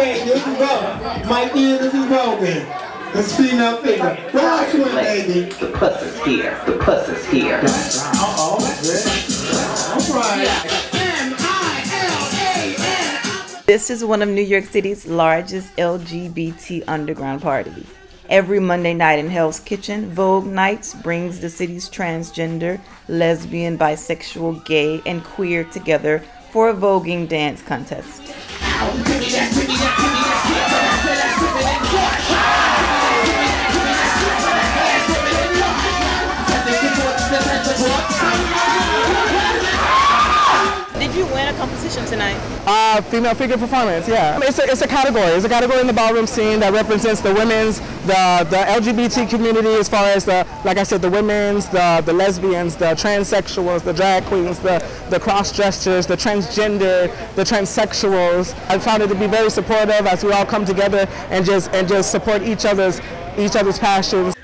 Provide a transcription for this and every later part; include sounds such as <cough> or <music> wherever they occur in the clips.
baby, this is Vogue. Mikey, this is Vogue. This female figure. Watch one, baby. The puss is here. The puss is here. Uh-oh. All right. This is one of New York City's largest LGBT underground parties. Every Monday night in Hell's Kitchen, Vogue Nights brings the city's transgender, lesbian, bisexual, gay, and queer together for a voguing dance contest. Did you win a competition tonight? Uh, female figure performance, yeah. It's a, it's a category. It's a category in the ballroom scene that represents the women's, the, the LGBT community as far as the, like I said, the women's, the, the lesbians, the transsexuals, the drag queens, the, the cross-dressers, the transgender, the transsexuals. I found it to be very supportive as we all come together and just, and just support each other's, each other's passions.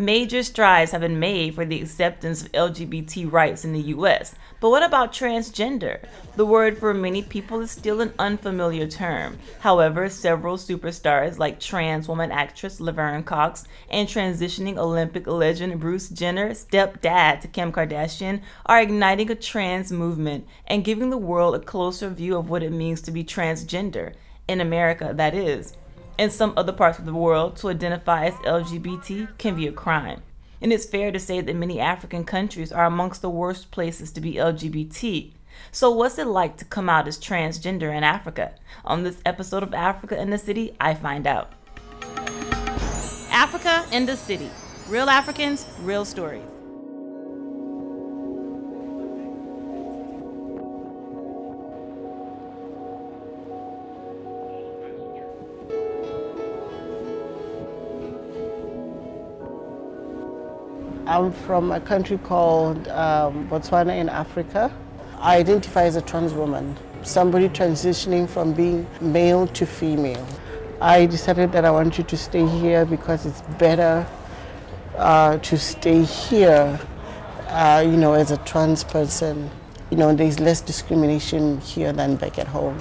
Major strides have been made for the acceptance of LGBT rights in the US. But what about transgender? The word for many people is still an unfamiliar term. However, several superstars like trans woman actress Laverne Cox and transitioning Olympic legend Bruce Jenner, stepdad to Kim Kardashian, are igniting a trans movement and giving the world a closer view of what it means to be transgender. In America, that is in some other parts of the world, to identify as LGBT can be a crime. And it's fair to say that many African countries are amongst the worst places to be LGBT. So, what's it like to come out as transgender in Africa? On this episode of Africa in the City, I find out. Africa in the City Real Africans, real stories. I'm from a country called um, Botswana in Africa. I identify as a trans woman, somebody transitioning from being male to female. I decided that I wanted to stay here because it's better uh, to stay here, uh, you know, as a trans person. You know, there's less discrimination here than back at home.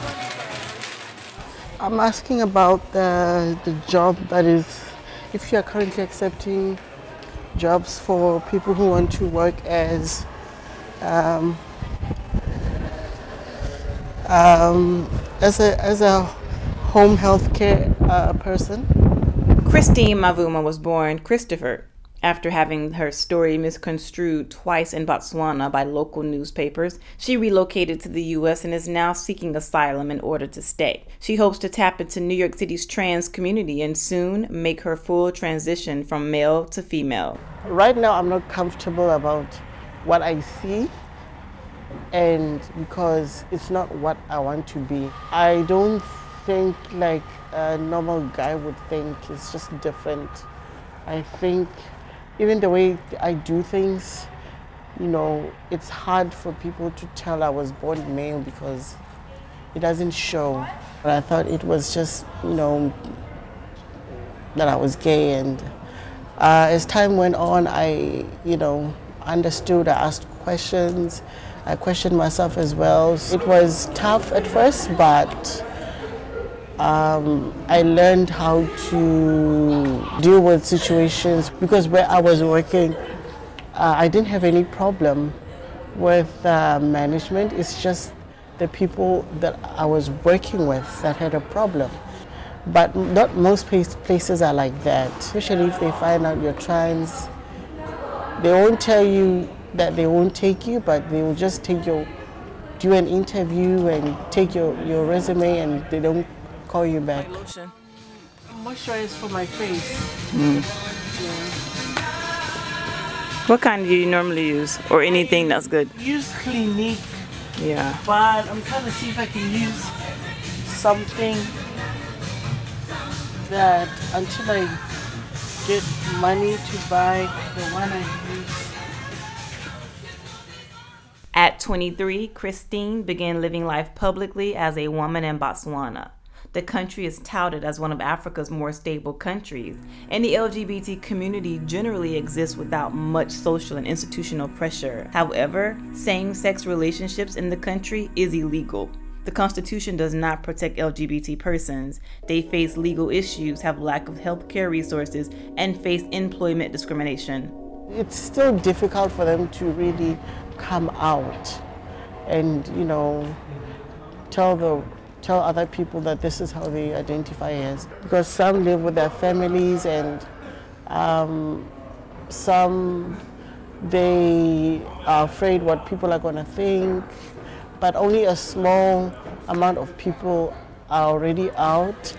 I'm asking about the, the job that is, if you are currently accepting jobs for people who want to work as um, um, as a as a home health care uh, person. Christine Mavuma was born Christopher after having her story misconstrued twice in Botswana by local newspapers, she relocated to the U.S. and is now seeking asylum in order to stay. She hopes to tap into New York City's trans community and soon make her full transition from male to female. Right now, I'm not comfortable about what I see, and because it's not what I want to be. I don't think like a normal guy would think, it's just different. I think even the way I do things, you know, it's hard for people to tell I was born male because it doesn't show. But I thought it was just, you know, that I was gay. And uh, as time went on, I, you know, understood. I asked questions. I questioned myself as well. It was tough at first, but um, I learned how to deal with situations because where I was working, uh, I didn't have any problem with uh, management. It's just the people that I was working with that had a problem. But not most places are like that, especially if they find out you're trans. They won't tell you that they won't take you, but they will just take your, do an interview and take your, your resume and they don't call you back. Lotion. Moisturize for my face. Mm. Yeah. What kind do you normally use, or anything that's good? Use Clinique. Yeah. But I'm trying to see if I can use something that until I get money to buy the one I use. At 23, Christine began living life publicly as a woman in Botswana. The country is touted as one of Africa's more stable countries, and the LGBT community generally exists without much social and institutional pressure. However, same sex relationships in the country is illegal. The Constitution does not protect LGBT persons. They face legal issues, have lack of health care resources, and face employment discrimination. It's still difficult for them to really come out and, you know, tell the tell other people that this is how they identify as. Because some live with their families and um, some they are afraid what people are going to think, but only a small amount of people are already out.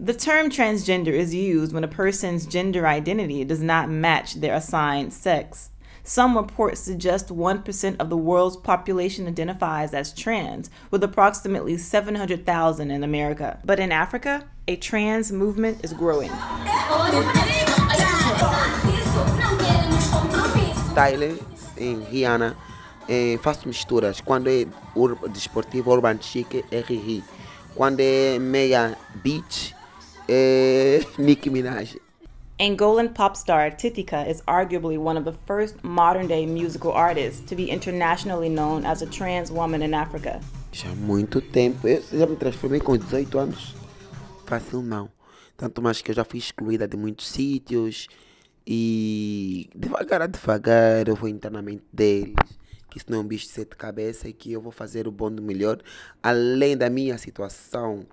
The term transgender is used when a person's gender identity does not match their assigned sex. Some reports suggest 1% of the world's population identifies as trans, with approximately 700,000 in America. But in Africa, a trans movement is growing. Tyler, em Rihanna, eh, faço misturas. Quando é desportivo urban chic, é Riri. Quando é meia beach, é <laughs> Nicki Minaj. Angolan pop star Titica is arguably one of the first modern day musical artists to be internationally known as a trans woman in Africa. Já há muito tempo. Eu já me transformei com 18 anos. Fácil não. Tanto mais que eu já fui excluída de muitos sítios. E devagar a devagar eu vou entrar na mente deles. Que isso não é um bicho de sete cabeças e que eu vou fazer o bom do melhor. Além da minha situação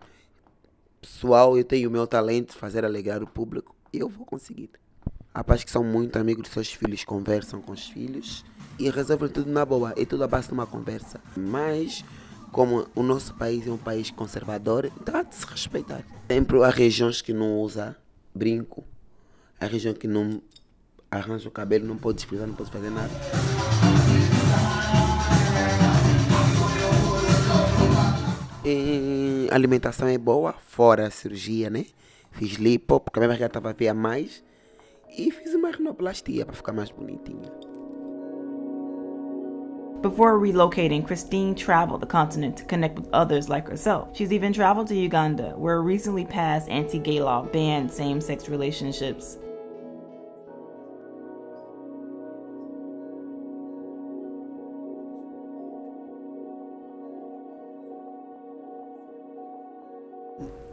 pessoal, eu tenho o meu talento de fazer alegrar o público. Eu vou conseguir. Rapazes que são muito amigos dos seus filhos, conversam com os filhos e resolvem tudo na boa. É tudo a base de uma conversa. Mas, como o nosso país é um país conservador, então há de se respeitar. Sempre há regiões que não usa brinco. Há região que não arranja o cabelo, não pode explicar, não pode fazer nada. E alimentação é boa, fora a cirurgia, né? Fiz lipo, porque a minha barriga estava a ver mais. E fiz uma rinoplastia para ficar mais bonitinha. Before relocating, Christine traveled the continent to connect with others like herself. She's even traveled to Uganda, where a recently passed anti gay law banned same sex relationships.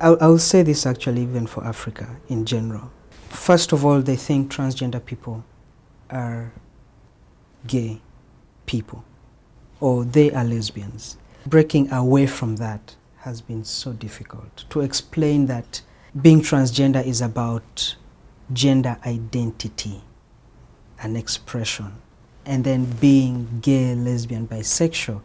I'll, I'll say this actually even for Africa in general. First of all, they think transgender people are gay people or they are lesbians. Breaking away from that has been so difficult. To explain that being transgender is about gender identity and expression, and then being gay, lesbian, bisexual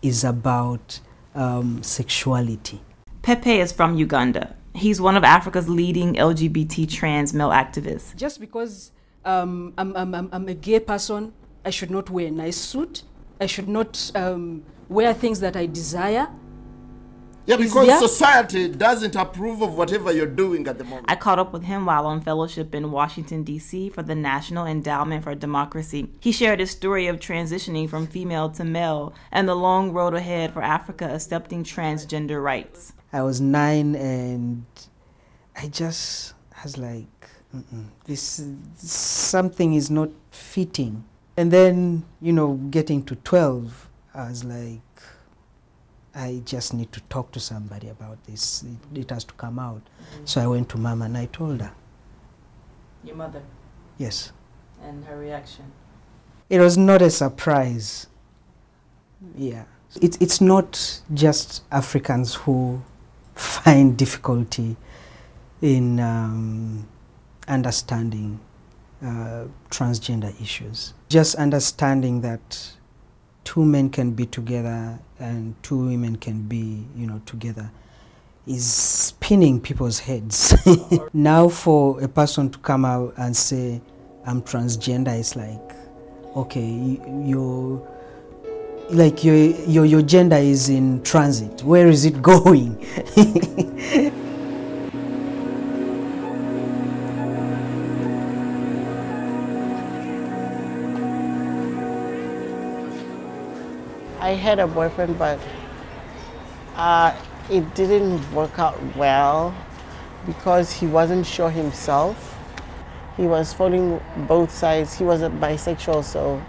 is about um, sexuality. Pepe is from Uganda. He's one of Africa's leading LGBT trans male activists. Just because um, I'm, I'm, I'm, I'm a gay person, I should not wear a nice suit. I should not um, wear things that I desire. Yeah, because there- society doesn't approve of whatever you're doing at the moment. I caught up with him while on fellowship in Washington, D.C. for the National Endowment for Democracy. He shared his story of transitioning from female to male and the long road ahead for Africa accepting transgender rights. I was nine and I just was like, Mm-mm, this something is not fitting. And then, you know, getting to 12, I was like, I just need to talk to somebody about this. It, it has to come out. Mm-hmm. So I went to mom and I told her, Your mother yes. and her reaction. It was not a surprise. Yeah. It, it's not just Africans who find difficulty in um, understanding uh, transgender issues. Just understanding that two men can be together and two women can be, you know, together is spinning people's heads. <laughs> now, for a person to come out and say, I'm transgender, it's like, okay, you, you're like your, your your gender is in transit. Where is it <laughs> going? I had a boyfriend, but uh, it didn't work out well because he wasn't sure himself. He was following both sides. He was a bisexual, so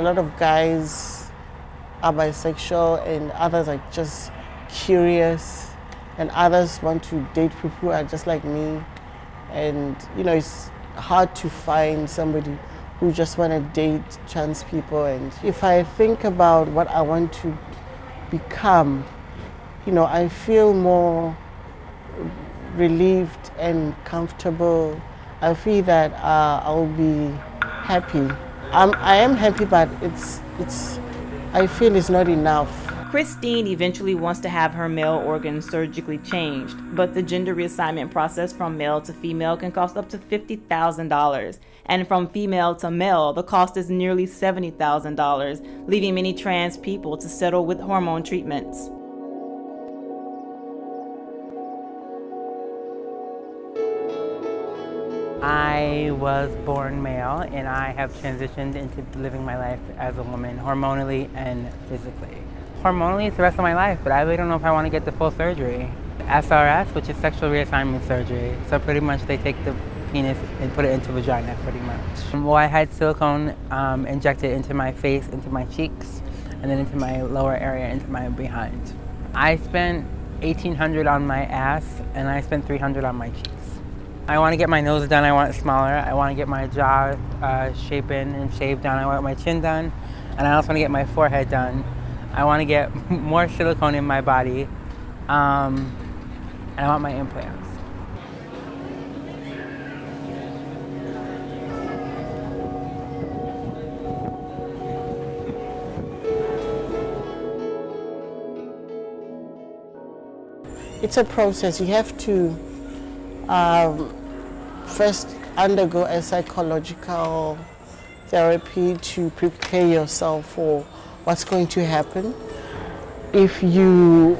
a lot of guys are bisexual and others are just curious and others want to date people who are just like me. And, you know, it's hard to find somebody who just want to date trans people. And if I think about what I want to become, you know, I feel more relieved and comfortable. I feel that uh, I'll be happy. I'm, I am happy, but it's, it's, I feel it's not enough. Christine eventually wants to have her male organs surgically changed, but the gender reassignment process from male to female can cost up to $50,000. And from female to male, the cost is nearly $70,000, leaving many trans people to settle with hormone treatments. I was born male and I have transitioned into living my life as a woman hormonally and physically. Hormonally it's the rest of my life, but I really don't know if I want to get the full surgery. SRS, which is sexual reassignment surgery. So pretty much they take the penis and put it into vagina pretty much. Well, I had silicone um, injected into my face, into my cheeks, and then into my lower area, into my behind. I spent 1800 on my ass and I spent 300 on my cheeks. I want to get my nose done. I want it smaller. I want to get my jaw uh, shapen and shaved down. I want my chin done. And I also want to get my forehead done. I want to get <laughs> more silicone in my body. Um, and I want my implants. It's a process. You have to um, first undergo a psychological therapy to prepare yourself for what's going to happen. If you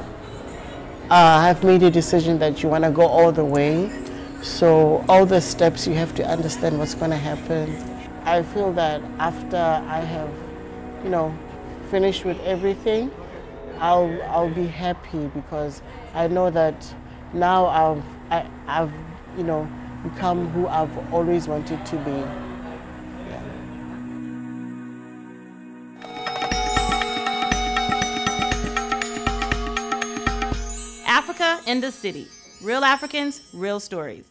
uh, have made a decision that you want to go all the way, so all the steps you have to understand what's going to happen. I feel that after I have, you know, finished with everything, I'll I'll be happy because I know that now I've I, I've you know become who I've always wanted to be. Africa in the City. Real Africans, real stories.